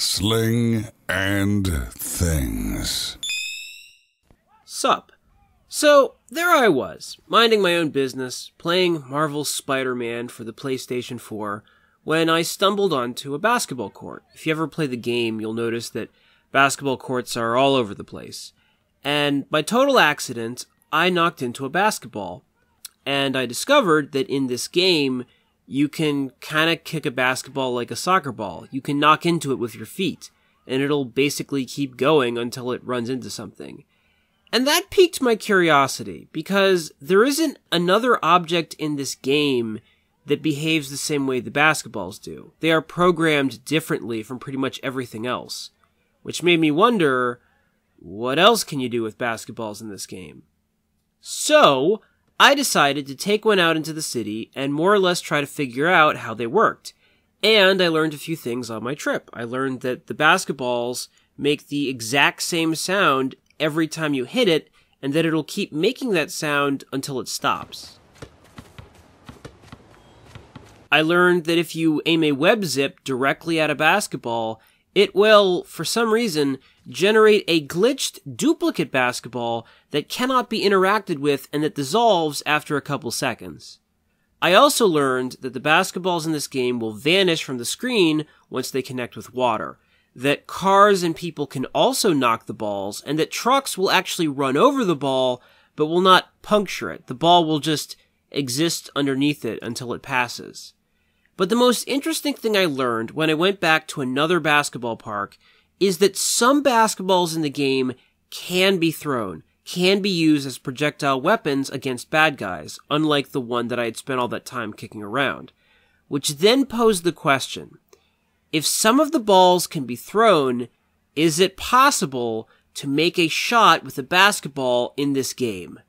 Sling and Things. Sup. So, there I was, minding my own business, playing Marvel Spider Man for the PlayStation 4, when I stumbled onto a basketball court. If you ever play the game, you'll notice that basketball courts are all over the place. And by total accident, I knocked into a basketball. And I discovered that in this game, you can kind of kick a basketball like a soccer ball. You can knock into it with your feet, and it'll basically keep going until it runs into something. And that piqued my curiosity, because there isn't another object in this game that behaves the same way the basketballs do. They are programmed differently from pretty much everything else. Which made me wonder, what else can you do with basketballs in this game? So, I decided to take one out into the city and more or less try to figure out how they worked. And I learned a few things on my trip. I learned that the basketballs make the exact same sound every time you hit it, and that it'll keep making that sound until it stops. I learned that if you aim a web zip directly at a basketball, it will, for some reason, generate a glitched duplicate basketball that cannot be interacted with and that dissolves after a couple seconds. I also learned that the basketballs in this game will vanish from the screen once they connect with water, that cars and people can also knock the balls, and that trucks will actually run over the ball but will not puncture it. The ball will just exist underneath it until it passes. But the most interesting thing I learned when I went back to another basketball park is that some basketballs in the game can be thrown, can be used as projectile weapons against bad guys, unlike the one that I had spent all that time kicking around. Which then posed the question if some of the balls can be thrown, is it possible to make a shot with a basketball in this game?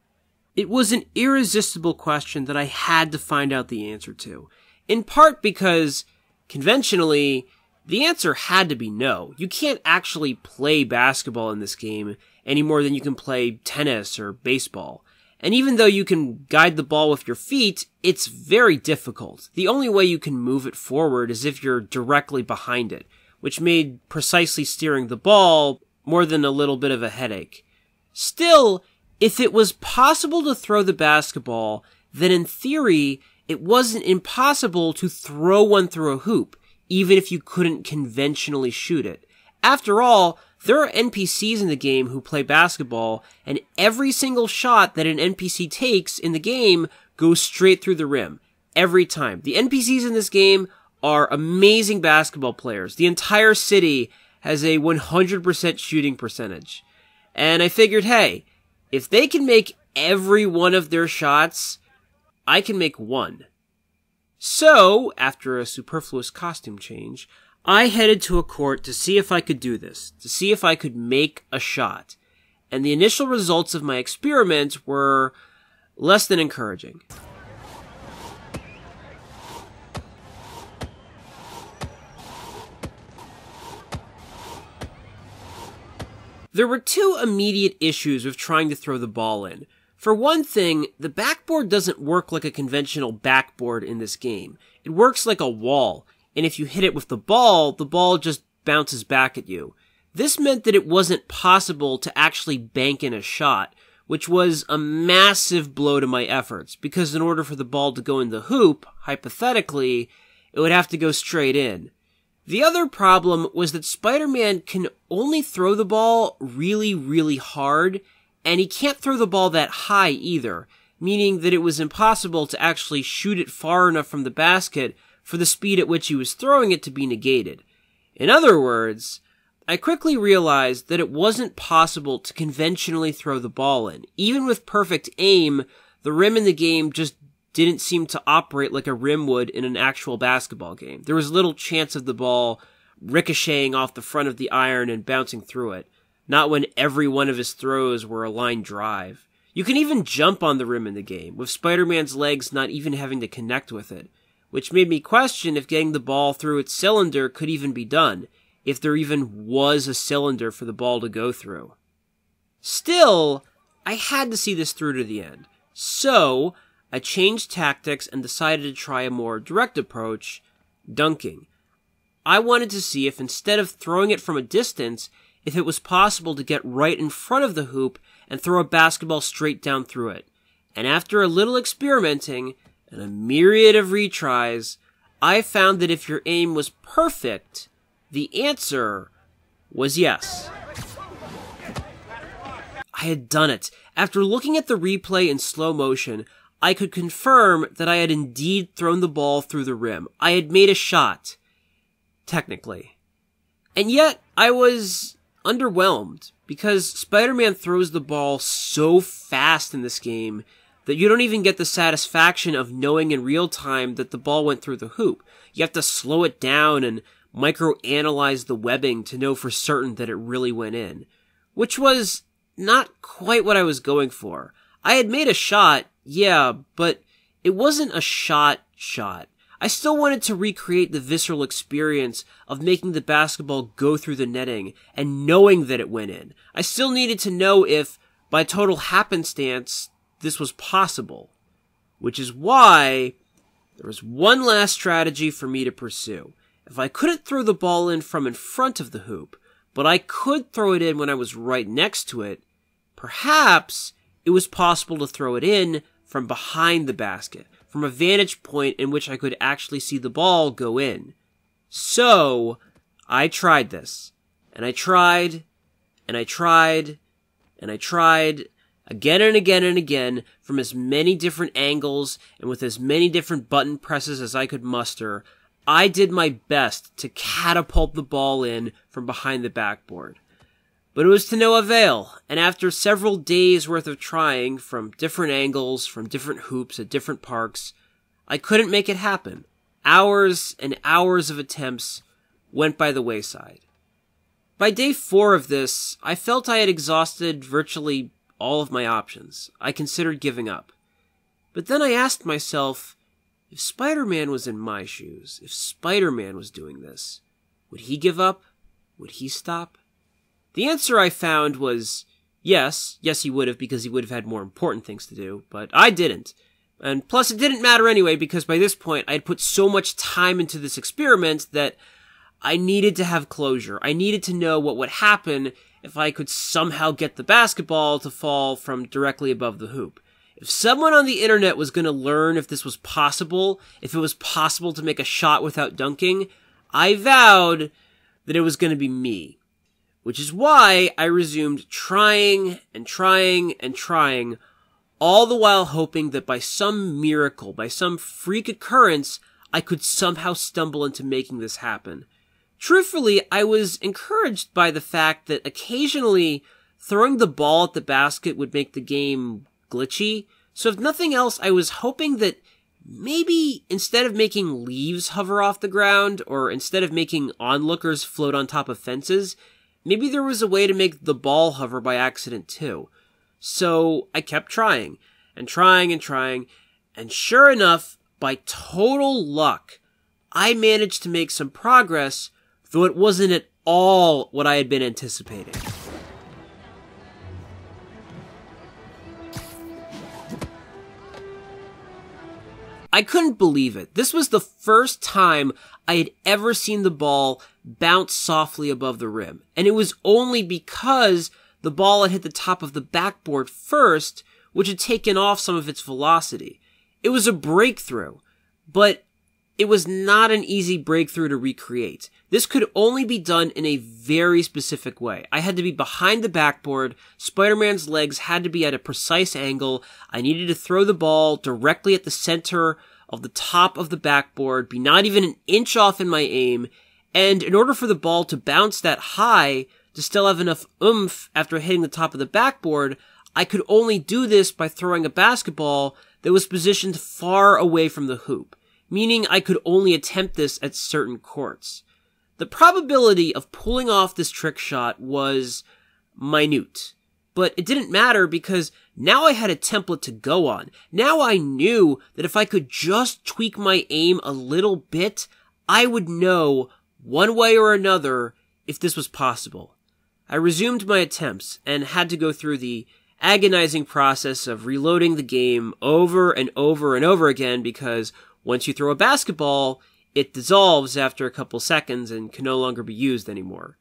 It was an irresistible question that I had to find out the answer to in part because conventionally, the answer had to be no. You can't actually play basketball in this game any more than you can play tennis or baseball. And even though you can guide the ball with your feet, it's very difficult. The only way you can move it forward is if you're directly behind it, which made precisely steering the ball more than a little bit of a headache. Still, if it was possible to throw the basketball, then in theory, it wasn't impossible to throw one through a hoop, even if you couldn't conventionally shoot it. After all, there are NPCs in the game who play basketball, and every single shot that an NPC takes in the game goes straight through the rim. Every time. The NPCs in this game are amazing basketball players. The entire city has a 100% shooting percentage. And I figured, hey, if they can make every one of their shots I can make one. So, after a superfluous costume change, I headed to a court to see if I could do this, to see if I could make a shot. And the initial results of my experiment were less than encouraging. There were two immediate issues with trying to throw the ball in. For one thing, the backboard doesn't work like a conventional backboard in this game. It works like a wall, and if you hit it with the ball, the ball just bounces back at you. This meant that it wasn't possible to actually bank in a shot, which was a massive blow to my efforts, because in order for the ball to go in the hoop, hypothetically, it would have to go straight in. The other problem was that Spider-Man can only throw the ball really, really hard, and he can't throw the ball that high either, meaning that it was impossible to actually shoot it far enough from the basket for the speed at which he was throwing it to be negated. In other words, I quickly realized that it wasn't possible to conventionally throw the ball in. Even with perfect aim, the rim in the game just didn't seem to operate like a rim would in an actual basketball game. There was little chance of the ball ricocheting off the front of the iron and bouncing through it not when every one of his throws were a line drive. You can even jump on the rim in the game, with Spider-Man's legs not even having to connect with it, which made me question if getting the ball through its cylinder could even be done, if there even was a cylinder for the ball to go through. Still, I had to see this through to the end. So, I changed tactics and decided to try a more direct approach, dunking. I wanted to see if instead of throwing it from a distance, if it was possible to get right in front of the hoop and throw a basketball straight down through it. And after a little experimenting and a myriad of retries, I found that if your aim was perfect, the answer was yes. I had done it. After looking at the replay in slow motion, I could confirm that I had indeed thrown the ball through the rim. I had made a shot. Technically. And yet, I was underwhelmed because Spider-Man throws the ball so fast in this game that you don't even get the satisfaction of knowing in real time that the ball went through the hoop. You have to slow it down and microanalyze the webbing to know for certain that it really went in, which was not quite what I was going for. I had made a shot, yeah, but it wasn't a shot shot. I still wanted to recreate the visceral experience of making the basketball go through the netting and knowing that it went in. I still needed to know if, by total happenstance, this was possible. Which is why there was one last strategy for me to pursue. If I couldn't throw the ball in from in front of the hoop, but I could throw it in when I was right next to it, perhaps it was possible to throw it in from behind the basket, from a vantage point in which I could actually see the ball go in. So, I tried this. And I tried, and I tried, and I tried again and again and again from as many different angles and with as many different button presses as I could muster I did my best to catapult the ball in from behind the backboard. But it was to no avail, and after several days worth of trying from different angles, from different hoops at different parks, I couldn't make it happen. Hours and hours of attempts went by the wayside. By day four of this, I felt I had exhausted virtually all of my options. I considered giving up. But then I asked myself, if Spider Man was in my shoes, if Spider Man was doing this, would he give up? Would he stop? The answer I found was yes, yes, he would have because he would have had more important things to do, but I didn't. And plus, it didn't matter anyway because by this point I had put so much time into this experiment that I needed to have closure. I needed to know what would happen if I could somehow get the basketball to fall from directly above the hoop. If someone on the internet was going to learn if this was possible, if it was possible to make a shot without dunking, I vowed that it was going to be me. Which is why I resumed trying and trying and trying, all the while hoping that by some miracle, by some freak occurrence, I could somehow stumble into making this happen. Truthfully, I was encouraged by the fact that occasionally throwing the ball at the basket would make the game glitchy. So if nothing else, I was hoping that maybe instead of making leaves hover off the ground, or instead of making onlookers float on top of fences, maybe there was a way to make the ball hover by accident too. So I kept trying, and trying and trying, and sure enough, by total luck, I managed to make some progress, though it wasn't at all what I had been anticipating. I couldn't believe it. This was the first time I had ever seen the ball bounce softly above the rim. And it was only because the ball had hit the top of the backboard first, which had taken off some of its velocity. It was a breakthrough, but it was not an easy breakthrough to recreate. This could only be done in a very specific way. I had to be behind the backboard, Spider-Man's legs had to be at a precise angle, I needed to throw the ball directly at the center of the top of the backboard, be not even an inch off in my aim, and in order for the ball to bounce that high, to still have enough oomph after hitting the top of the backboard, I could only do this by throwing a basketball that was positioned far away from the hoop meaning I could only attempt this at certain courts. The probability of pulling off this trick shot was minute. But it didn't matter because now I had a template to go on. Now I knew that if I could just tweak my aim a little bit, I would know one way or another if this was possible. I resumed my attempts and had to go through the agonizing process of reloading the game over and over and over again because once you throw a basketball, it dissolves after a couple seconds and can no longer be used anymore.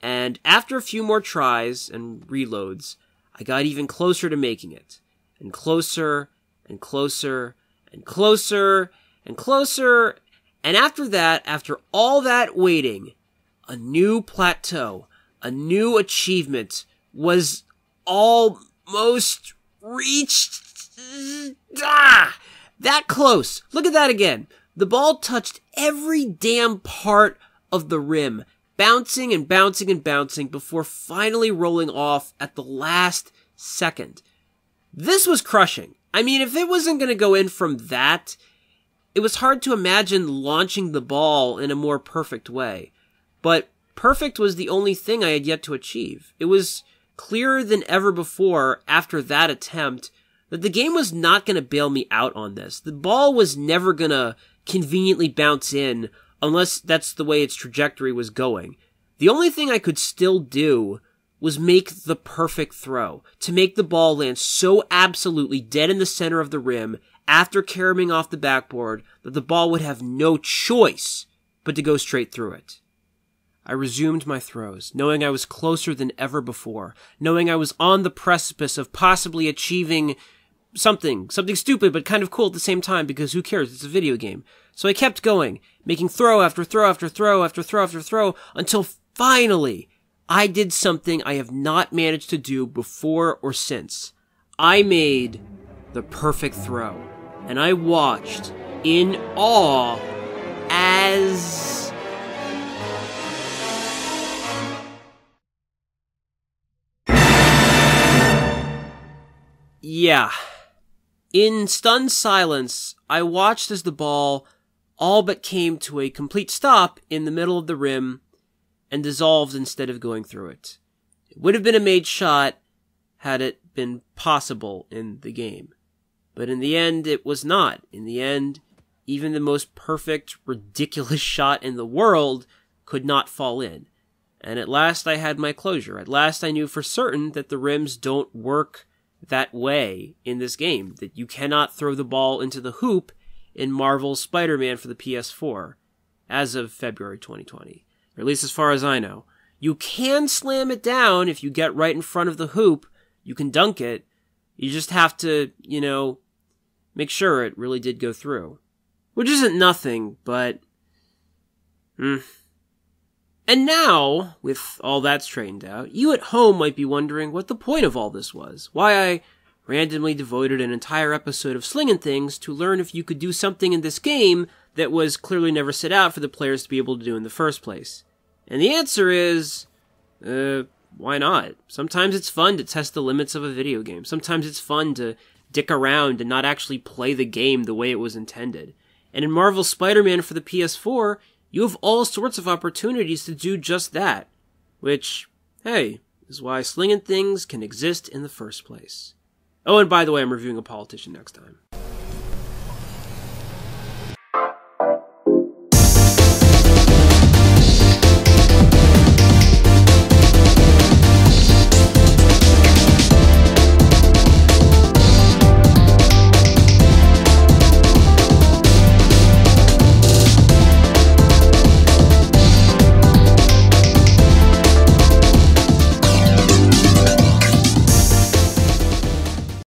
And after a few more tries and reloads, I got even closer to making it. And closer, and closer, and closer, and closer. And after that, after all that waiting, a new plateau, a new achievement was almost reached. Ah, that close. Look at that again. The ball touched every damn part of the rim, bouncing and bouncing and bouncing before finally rolling off at the last second. This was crushing. I mean, if it wasn't going to go in from that, it was hard to imagine launching the ball in a more perfect way. But perfect was the only thing I had yet to achieve. It was clearer than ever before after that attempt that the game was not going to bail me out on this. The ball was never going to conveniently bounce in unless that's the way its trajectory was going. The only thing I could still do was make the perfect throw, to make the ball land so absolutely dead in the center of the rim after caroming off the backboard that the ball would have no choice but to go straight through it. I resumed my throws, knowing I was closer than ever before, knowing I was on the precipice of possibly achieving something, something stupid but kind of cool at the same time because who cares? It's a video game. So I kept going, making throw after throw after throw after throw after throw until finally I did something I have not managed to do before or since. I made the perfect throw and I watched in awe as Yeah. In stunned silence, I watched as the ball all but came to a complete stop in the middle of the rim and dissolved instead of going through it. It would have been a made shot had it been possible in the game. But in the end, it was not. In the end, even the most perfect, ridiculous shot in the world could not fall in. And at last I had my closure. At last I knew for certain that the rims don't work that way in this game, that you cannot throw the ball into the hoop in Marvel's Spider Man for the PS4 as of February 2020, or at least as far as I know. You can slam it down if you get right in front of the hoop, you can dunk it. You just have to, you know, make sure it really did go through. Which isn't nothing, but. Hmm. And now, with all that straightened out, you at home might be wondering what the point of all this was. Why I randomly devoted an entire episode of Sling and Things to learn if you could do something in this game that was clearly never set out for the players to be able to do in the first place. And the answer is, uh, why not? Sometimes it's fun to test the limits of a video game. Sometimes it's fun to dick around and not actually play the game the way it was intended. And in Marvel's Spider-Man for the PS4, you have all sorts of opportunities to do just that. Which, hey, is why Sling and Things can exist in the first place. Oh, and by the way, I'm reviewing a politician next time.